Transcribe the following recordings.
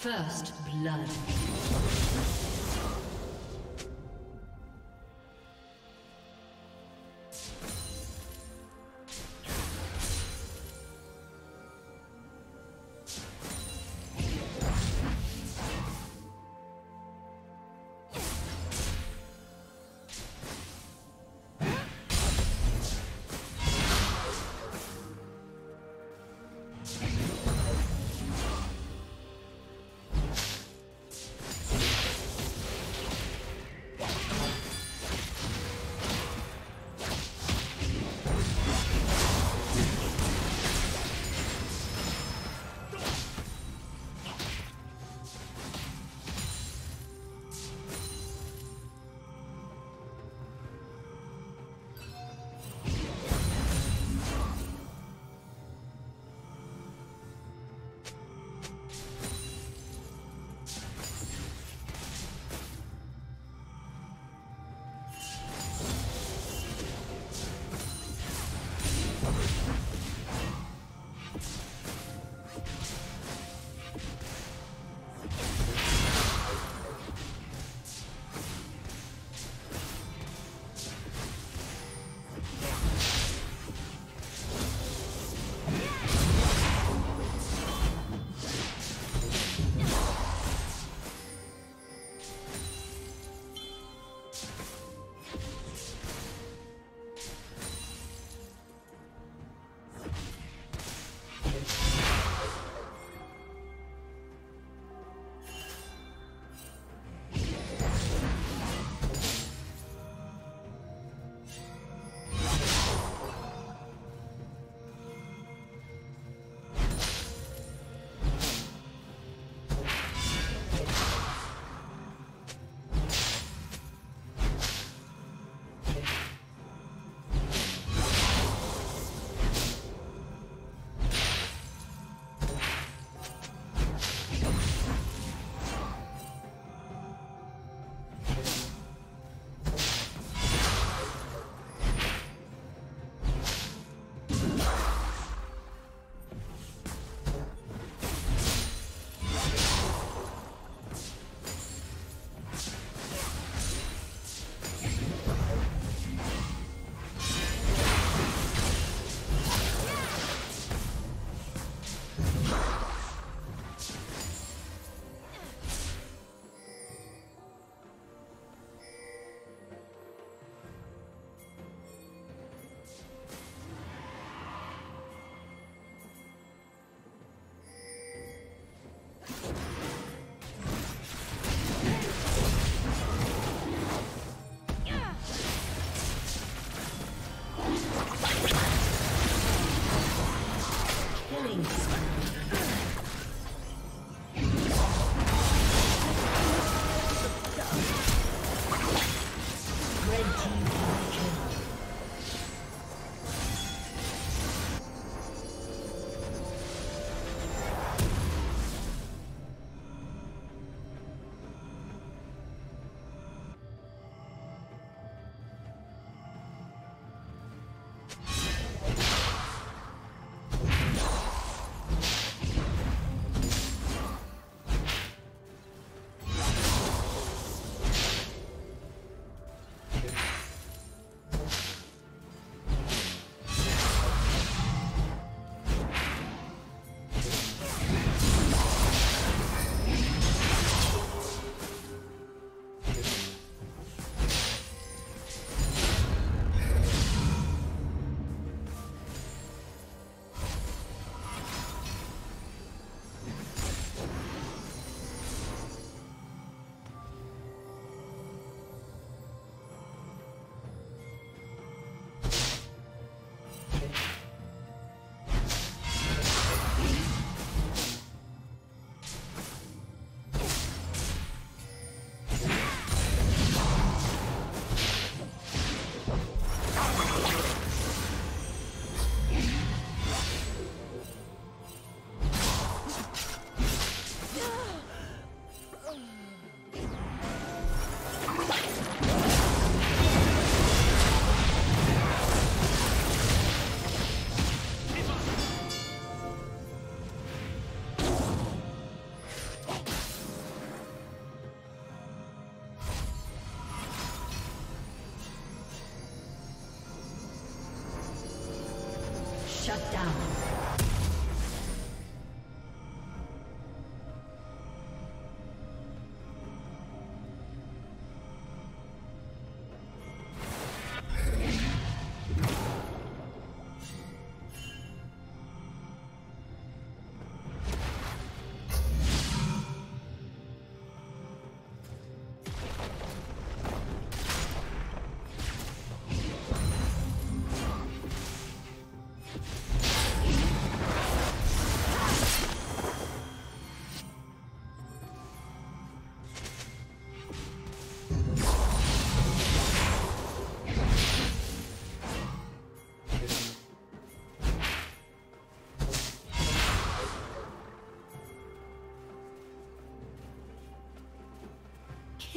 First blood.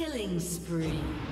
Killing spree.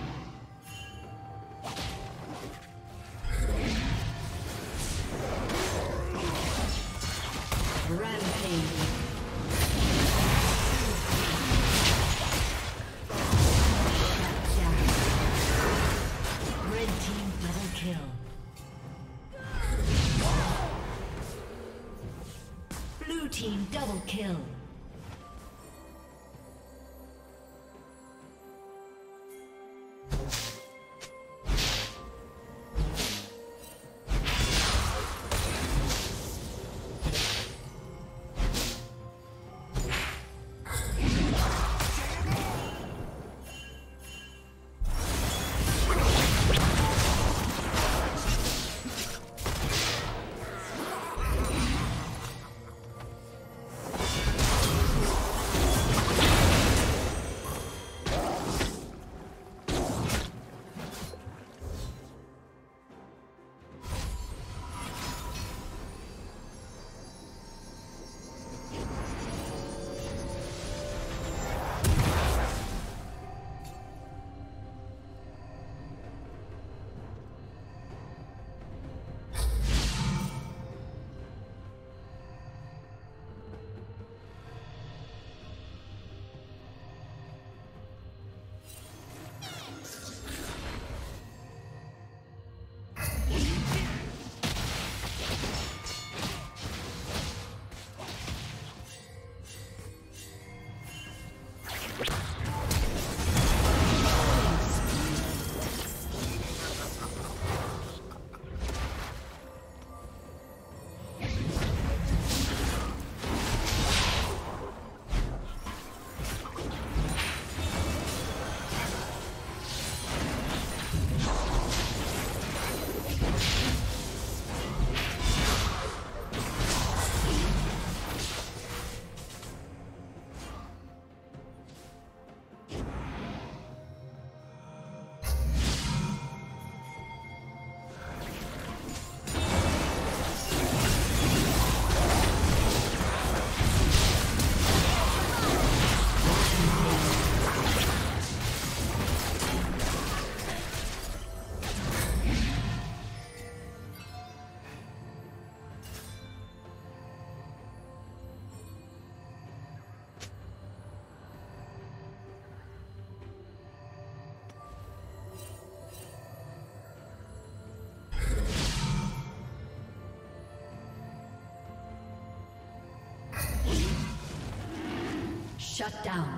Shut down.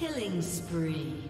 Killing spree.